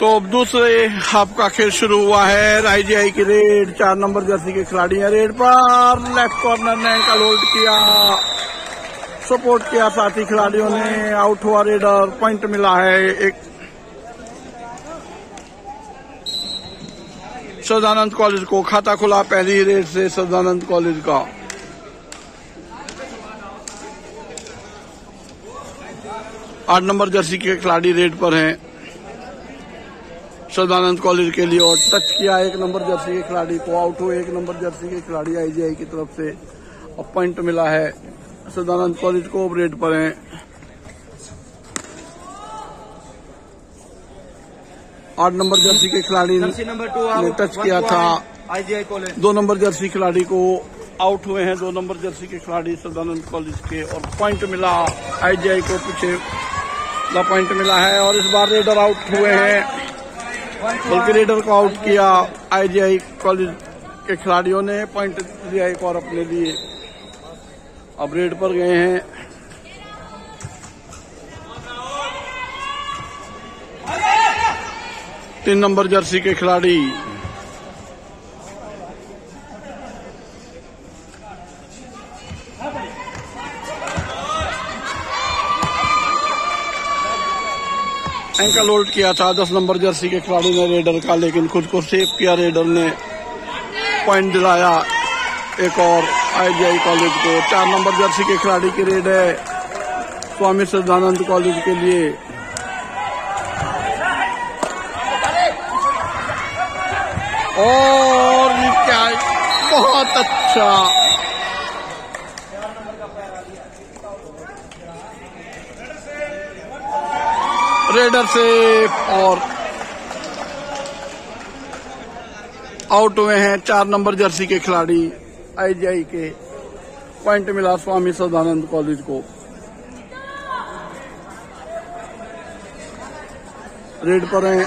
तो अब दूसरे हाफ़ का खेल शुरू हुआ है। आईजीआई की रेड, चार नंबर जर्सी के खिलाड़ी हैं रेड पर। लेफ़्ट कॉर्नर ने एंकल होल्ड किया। सपोर्ट किया साथी खिलाड़ियों ने। आउट हुआ रेडर। पॉइंट मिला है एक। सदानंद कॉलेज को खाता खुला पहली रेड से सदानंद कॉलेज का। आठ नंबर जर्सी के खिलाड़ी रेड पर हैं। सदानंद कॉलेज के लिए और टच किया एक नंबर जर्सी के खिलाड़ी को आउट हुए एक नंबर जर्सी के खिलाड़ी आईजीआई की तरफ़ से। और पॉइंट मिला है। सदानंद कॉलेज को रेड पर हैं। आठ नंबर जर्सी के खिलाड़ी ने टच किया था। आईजीआई कॉलेज दो नंबर जर्सी खिलाड़ी को आउट हुए हैं। दो नंबर जर्सी के खिलाड़ी सदानंद कॉलेज के। और पॉइंट मिला आईजीआई को पीछे। पॉइंट मिला है और इस बार रेडर आउट हुए हैं। बल्कि रेडर को आउट किया। आईजीआई कॉलेज के खिलाड़ियों ने पॉइंट दिया एक और अपने लिए अब रेड पर गए हैं। तीन नंबर जर्सी के खिलाड़ी। एंकल होल्ड किया था, दस नंबर जर्सी के खिलाड़ी ने रेडर का, लेकिन खुद को सेव किया रेडर ने। पॉइंट दिलाया एक और आईजीआई कॉलेज को। चार नंबर जर्सी के खिलाड़ी की रेड है। स्वामी सदानंद कॉलेज के लिए। और क्या बहुत अच्छा। रेडर से और आउट हुए हैं चार नंबर जर्सी के खिलाड़ी आईजीआई के पॉइंट मिला स्वामी सदानंद कॉलेज को। रेड पर हैं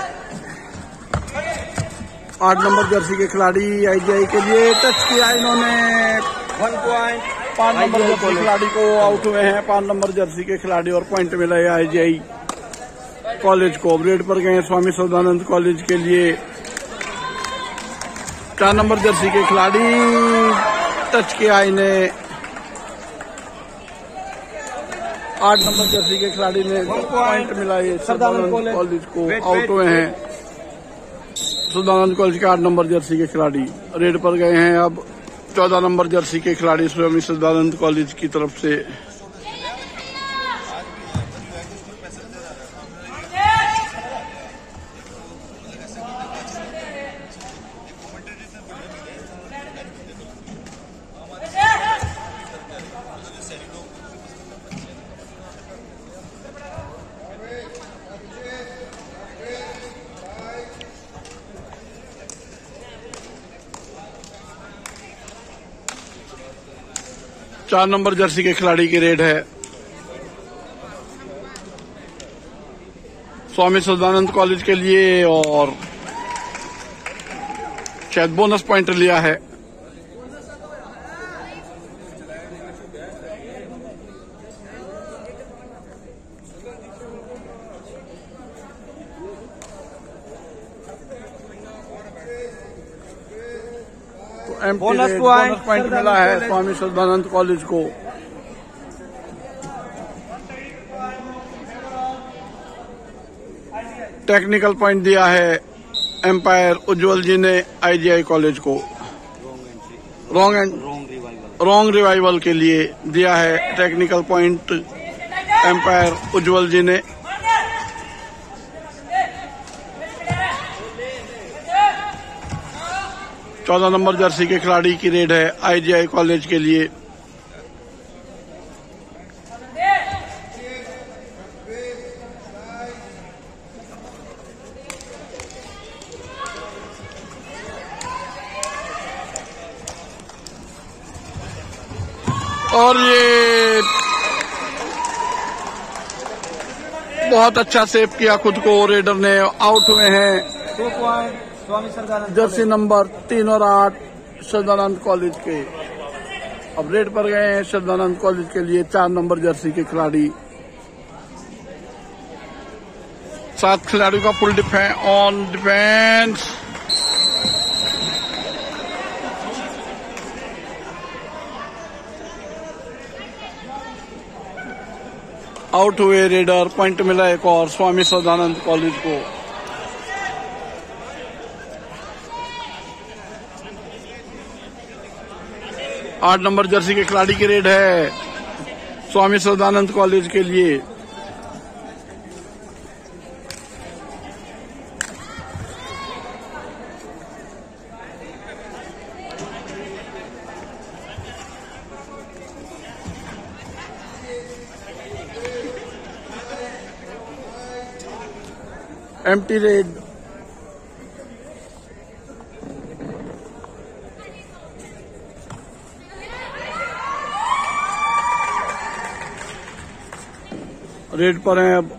आठ नंबर जर्सी के खिलाड़ी आईजीआई के लिए टच किया इन्होंने। वन पॉइंट पाँच नंबर जर्सी खिलाड़ी को आउट हुए हैं पाँच नंबर जर्सी के खिलाड़ी और पॉइंट मिला है आईजीआई कॉलेज को रेड पर गए स्वामी सदानंद कॉलेज के लिए। चार नंबर जर्सी के खिलाड़ी टच किया इन्हें। आठ नंबर जर्सी के खिलाड़ी ने पॉइंट मिला ये सदानंद कॉलेज को। आउट हुए हैं। सदानंद कॉलेज के आठ नंबर जर्सी के खिलाड़ी। रेड पर गए हैं अब चौदह नंबर जर्सी के खिलाड़ी स्वामी सदानंद कॉलेज की तरफ़ से। चार नंबर जर्सी के खिलाड़ी की रेड है। स्वामी सदानंद कॉलेज के लिए और शायद बोनस पॉइंट लिया है। एम बोनस पॉइंट मिला है स्वामी सदानंद कॉलेज को। टेक्निकल पॉइंट दिया है एम्पायर उज्जवल जी ने आईजीआई कॉलेज को। रॉन्ग एंड रॉन्ग रिवाइवल के लिए दिया है technical point umpire Ujjwal ji ने। चौदह नंबर जर्सी के खिलाड़ी की रेड है आईजीआई कॉलेज के लिए। और ये बहुत अच्छा सेव किया खुद को, रेडर ने आउट हुए हैं। जर्सी नंबर तीन और आठ सदानंद कॉलेज के। अब रेड पर गए हैं सदानंद कॉलेज के लिए चार नंबर जर्सी के खिलाड़ी। सात खिलाड़ियों का full defence on defence. Out हुए रेडर, पॉइंट मिला एक और, स्वामी सदानंद कॉलेज को। आठ नंबर जर्सी के खिलाड़ी की रेड है। स्वामी सदानंद कॉलेज के लिए। Empty raid. रेड पर हैं अब।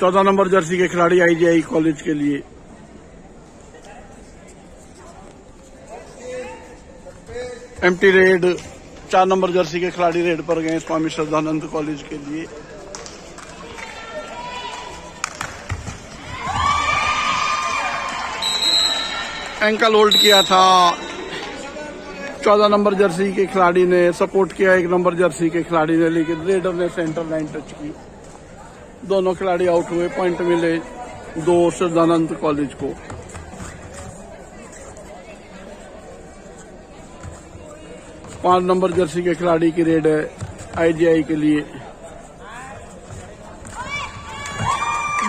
चौदह नंबर जर्सी के खिलाड़ी आईजीआई कॉलेज के लिए। एमटी रेड, चार नंबर जर्सी के खिलाड़ी रेड पर गए स्वामी श्रद्धानंद कॉलेज के लिए। एंकल होल्ड किया था। चौदह नंबर जर्सी के खिलाड़ी ने सपोर्ट किया, एक नंबर जर्सी के खिलाड़ी ने, लेकिन रेडर ने सेंटर लाइन टच की। दोनों खिलाड़ी आउट हुए पॉइंट मिले दो श्रद्धानंद कॉलेज को। पाँच नंबर जर्सी के खिलाड़ी की रेड है आईजीआई के लिए।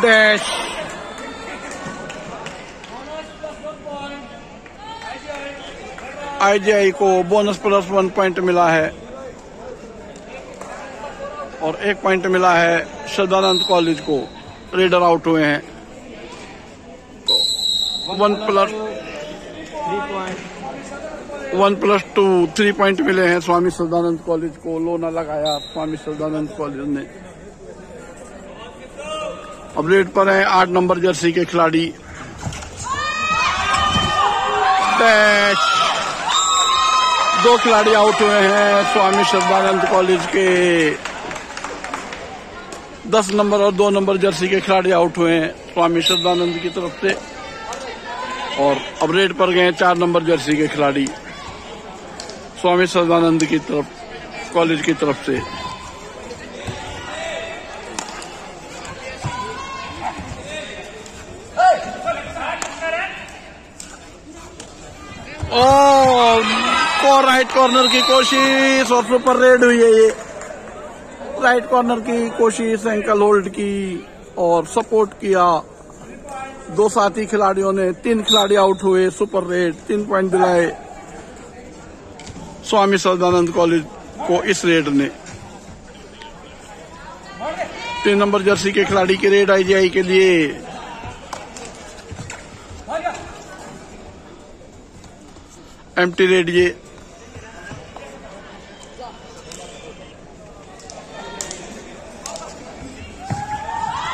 डैश आईजीआई को बोनस प्लस वन पॉइंट मिला है। और एक पॉइंट मिला है सदानंद कॉलेज को। रेडर आउट हुए हैं। तो one plus one plus two three point मिले हैं स्वामी सदानंद कॉलेज को। लोना लगाया स्वामी सदानंद कॉलेज ने। अब रेड पर है आठ नंबर जर्सी के खिलाड़ी। डैश दो खिलाड़ी आउट हुए हैं स्वामी श्रद्धानंद कॉलेज के। दस नंबर और दो नंबर जर्सी के खिलाड़ी आउट हुए हैं स्वामी श्रद्धानंद की तरफ़ से। और अब रेड पर गए चार नंबर जर्सी के खिलाड़ी स्वामी श्रद्धानंद की तरफ़ कॉलेज की तरफ़ से और को राइट कॉर्नर की कोशिश, और सुपर रेड हुई है ये। राइट कॉर्नर की कोशिश एंकल होल्ड की, और सपोर्ट किया। दो साथी खिलाड़ियों ने, तीन खिलाड़ी आउट हुए सुपर रेड तीन पॉइंट दिलाए। स्वामी सदानंद कॉलेज को इस रेड ने। तीन नंबर जर्सी के खिलाड़ी की रेड आईजीआई के लिए। एमटी रेड ये।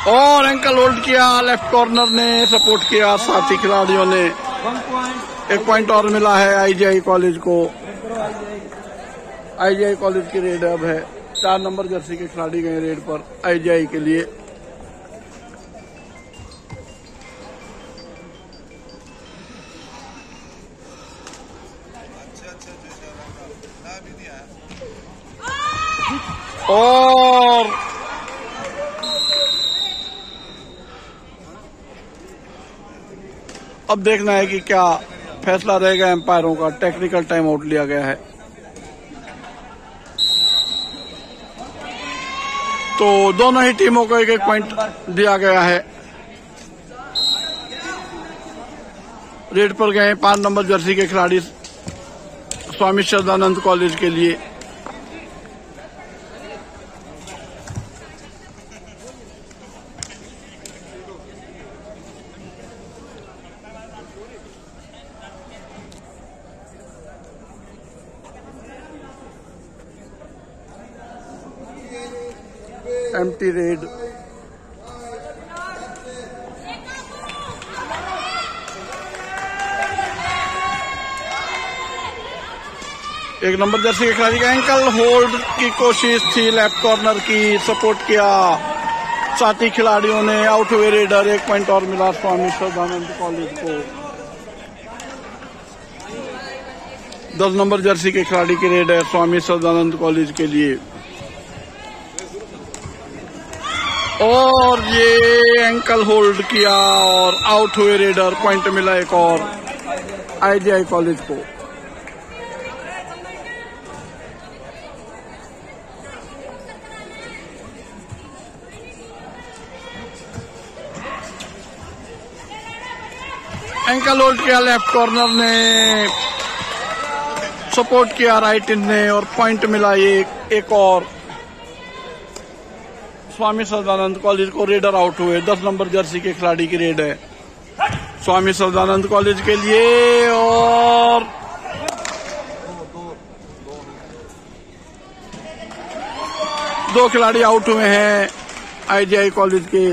और एंकल होल्ड किया लेफ़्ट कॉर्नर ने सपोर्ट किया, साथी खिलाड़ियों ने। एक पॉइंट और मिला है आईजीआई कॉलेज को। आईजीआई कॉलेज की रेड अब है। चार नंबर जर्सी के खिलाड़ी गए रेड पर आईजीआई के लिए। और अब देखना है कि क्या फैसला रहेगा एम्पायरों का। टेक्निकल टाइम आउट लिया गया है। तो दोनों ही टीमों को एक एक पॉइंट दिया गया है। रेड पर गए पाँच नंबर जर्सी के खिलाड़ी, स्वामी श्रद्धानंद कॉलेज के लिए एम्प्टी रेड एक नंबर जर्सी के खिलाड़ी का एंकल होल्ड की कोशिश थी लेफ़्ट कॉर्नर की सपोर्ट किया। साथी खिलाड़ियों ने आउट हुए रेडर एक पॉइंट और मिला स्वामी सदानंद कॉलेज को। दस नंबर जर्सी के खिलाड़ी की रेड है स्वामी सदानंद कॉलेज के लिए। और ये एंकल होल्ड किया और आउट हुए रेडर पॉइंट मिला एक और आईजीआई कॉलेज को। एंकल होल्ड किया लेफ़्ट कॉर्नर ने सपोर्ट किया राइट इन ने, और पॉइंट मिला एक एक और। स्वामी सदानंद कॉलेज को रेडर आउट हुए। दस नंबर जर्सी के खिलाड़ी की रेड है। स्वामी सदानंद कॉलेज के लिए और दो खिलाड़ी आउट हुए हैं आईजीआई कॉलेज के।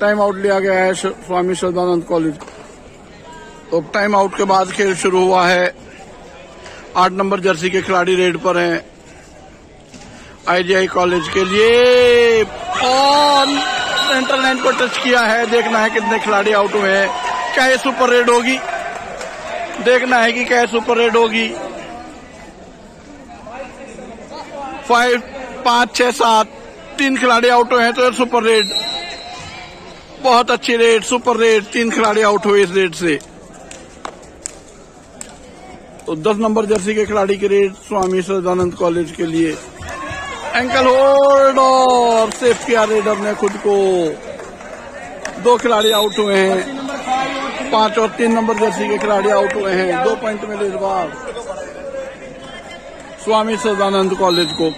टाइम आउट लिया गया है स्वामी सदानंद कॉलेज। तो टाइम आउट के बाद खेल शुरू हुआ है। आठ नंबर जर्सी के खिलाड़ी रेड पर हैं। आईजीआई कॉलेज के लिए और लाइन को टच किया है। देखना है कितने खिलाड़ी आउट हुए हैं। क्या ये सुपर रेड होगी। देखना है कि क्या सुपर रेड होगी। फाइव पाँच, छह, सात, तीन खिलाड़ी आउट हुए हैं तो सुपर रेड बहुत अच्छी रेट सुपर रेट तीन खिलाड़ी आउट हुए इस रेट से। तो दस नंबर जर्सी के खिलाड़ी के रेट स्वामी सदानंद कॉलेज के लिए। एंकल होल्ड और सेफ़ किया रेडर ने खुद को दो खिलाड़ी आउट हुए हैं। पाँच और तीन नंबर जर्सी के खिलाड़ी आउट हुए हैं। दो पॉइंट मिले इस बार। स्वामी सदानंद कॉलेज को।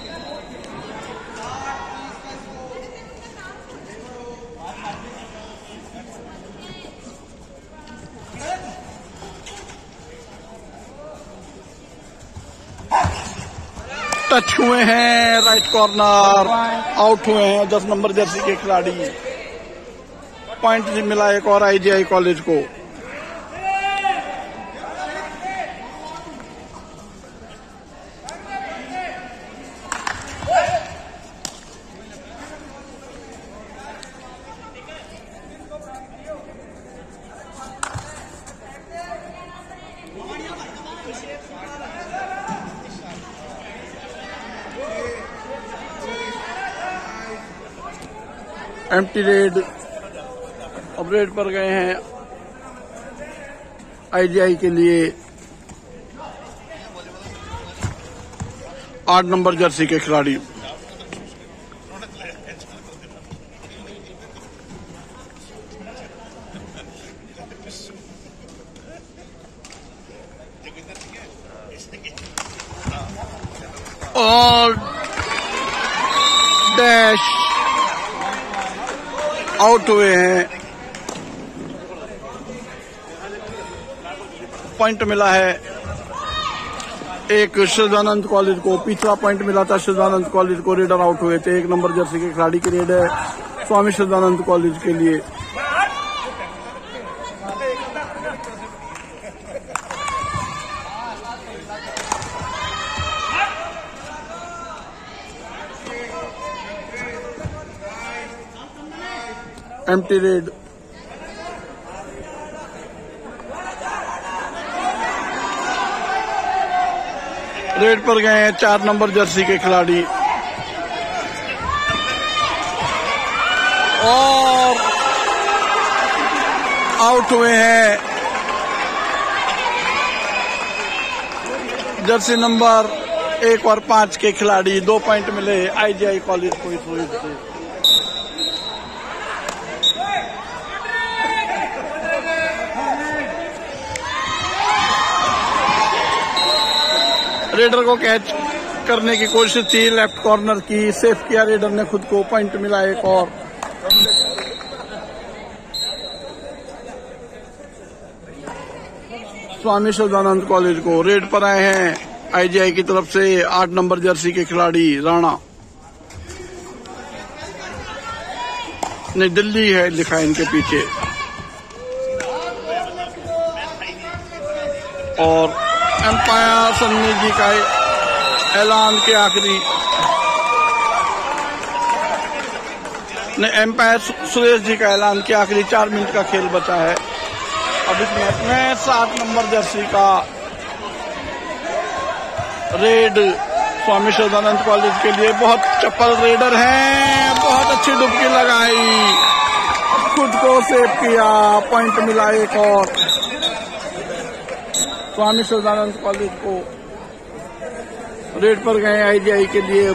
टच हुए हैं राइट कॉर्नर आउट हुए हैं, दस नंबर जर्सी के खिलाड़ी। पॉइंट मिला एक और आईजीआई कॉलेज को। एम्प्टी रेड रेड पर गए हैं आईजीआई के लिए। आठ नंबर जर्सी के खिलाड़ी। और डैश आउट हुए हैं। पॉइंट मिला है। एक शिवानंद कॉलेज को, पिछला पॉइंट मिला था शिवानंद कॉलेज को, रेडर आउट हुए थे। एक नंबर जर्सी के खिलाड़ी के रेड है। स्वामी शिवानंद कॉलेज के लिए। Empty raid. रेड पर गए हैं चार नंबर जर्सी के खिलाड़ी। और आउट हुए हैं जर्सी नंबर एक और पाँच के खिलाड़ी। दो पॉइंट मिले आईजीआई कॉलेज को इस रेडर को कैच करने की कोशिश थी लेफ़्ट कॉर्नर की सेफ़ किया रेडर ने खुद को पॉइंट मिला एक और। स्वामी शिवानंद कॉलेज को रेड पर आए हैं आईजीआई की तरफ़ से आठ नंबर जर्सी के खिलाड़ी राणा। नहीं, दिल्ली है, लिखा इनके पीछे। और एम्पायर सन्नी जी का ऐलान के आखिरी ने एम्पायर सुरेश जी का ऐलान के आखिरी चार मिनट का खेल बचा है। अब इस मैच में सात नंबर जर्सी का रेड स्वामी शोधानंद कॉलेज के लिए बहुत चप्पल रेडर हैं, बहुत अच्छी डुबकी लगाई। खुद को सेव किया, पॉइंट मिला एक और। स्वामी सदानंद कॉलेज को रेड पर गए आईजीआई के लिए।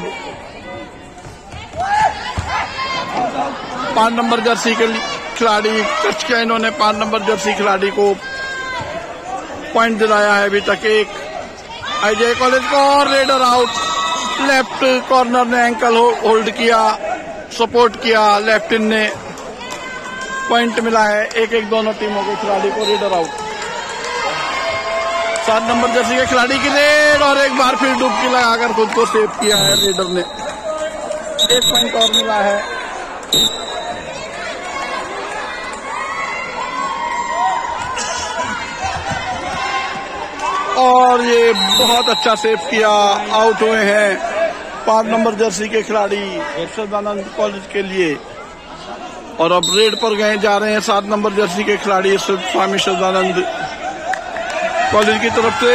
पाँच नंबर जर्सी के खिलाड़ी टच किया इन्होंने, पाँच नंबर जर्सी खिलाड़ी को पॉइंट दिलाया है अभी तक एक। आईजीआई कॉलेज को और रेडर आउट लेफ़्ट कॉर्नर ने एंकल होल्ड किया सपोर्ट किया लेफ़्ट इन ने पॉइंट मिला है। एक एक दोनों टीमों के खिलाड़ी को रेडर आउट सात नंबर जर्सी के खिलाड़ी की रेड और एक बार फिर डुबकी लगाकर खुद को सेव किया है रेडर ने। एक पॉइंट और मिला है। और ये बहुत अच्छा सेव किया, आउट हुए हैं पाँच नंबर जर्सी के खिलाड़ी सदानंद कॉलेज के लिए। और अब रेड पर गए जा रहे हैं सात नंबर जर्सी के खिलाड़ी स्वामी सदानंद कॉलेज की तरफ़ से।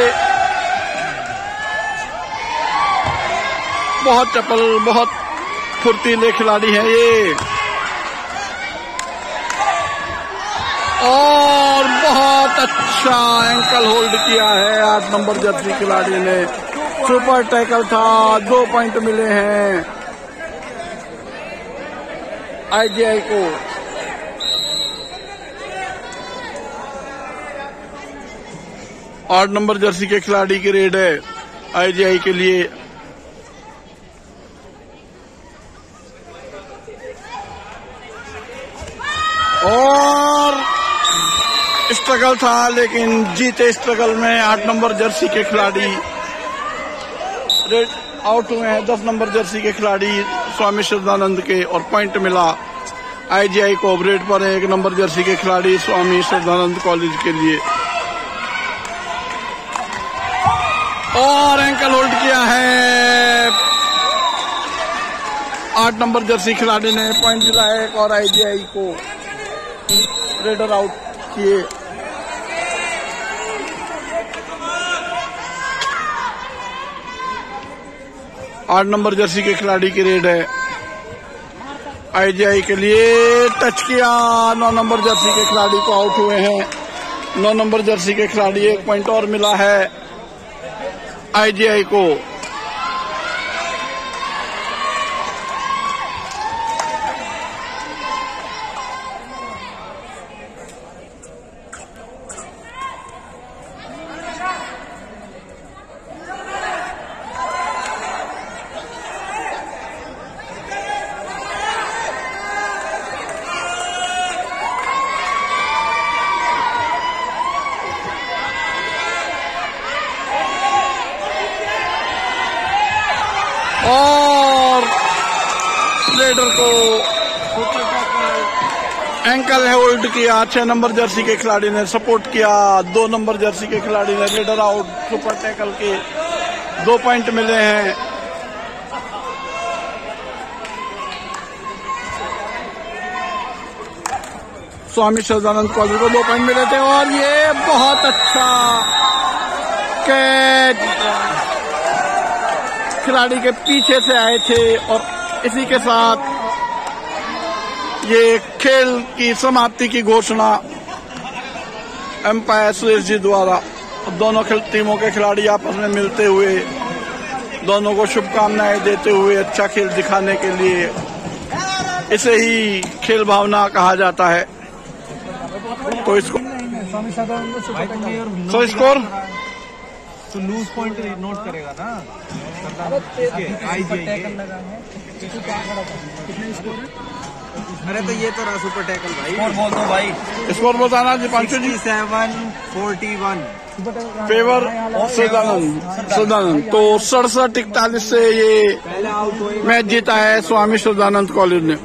बहुत चपल बहुत फुर्तीले खिलाड़ी हैं ये। और बहुत अच्छा एंकल होल्ड किया है आठ नंबर जर्सी खिलाड़ी ने। सुपर टैकल था, दो पॉइंट मिले हैं। आईजीआई को आठ नंबर जर्सी के खिलाड़ी की रेड है आईजीआई के लिए। और स्ट्रगल था, लेकिन जीते स्ट्रगल में आठ नंबर जर्सी के खिलाड़ी। रेड आउट हुए हैं, दस नंबर जर्सी के खिलाड़ी स्वामी श्रद्धानंद के, और पॉइंट मिला आईजीआई को। रेड पर एक नंबर जर्सी के खिलाड़ी स्वामी श्रद्धानंद कॉलेज के लिए। और एंकल होल्ड किया है। आठ नंबर जर्सी खिलाड़ी ने पॉइंट दिलाया एक और आईजीआई को। रेडर आउट किए। आठ नंबर जर्सी के खिलाड़ी की रेड है। आईजीआई के लिए टच किया। नौ नंबर जर्सी के खिलाड़ी को आउट हुए हैं। नौ नंबर जर्सी के खिलाड़ी एक पॉइंट और मिला है। आईजीआई को और रेडर को एंकल है होल्ड किया, छह नंबर जर्सी के खिलाड़ी ने सपोर्ट किया, दो नंबर जर्सी के खिलाड़ी ने लीडर आउट, सुपर टैकल के दो पॉइंट मिले हैं। स्वामी सदानंद कॉलेज को दो पॉइंट मिले थे और ये बहुत अच्छा कैच खिलाड़ी के पीछे से आए थे और इसी के साथ ये खेल की समाप्ति की घोषणा एम्पायर सुरेश जी द्वारा। दोनों टीमों के खिलाड़ी आपस में मिलते हुए दोनों को शुभकामनाएँ देते हुए अच्छा खेल दिखाने के लिए इसे ही खेल भावना कहा जाता है। तो इसको तो स्कोर? तो लूज पॉइंट नोट करेगा ना? अरे तो ये तो रहा सुपर टैकल भाई। स्कोर बोल दो भाई? स्कोर बताना जी Panchu ji. Seven forty one. Favour Sadanand Sadanand तो सड़सठ इकतालीस से ये आउट मैच जीता है स्वामी सदानंद कॉलेज ने।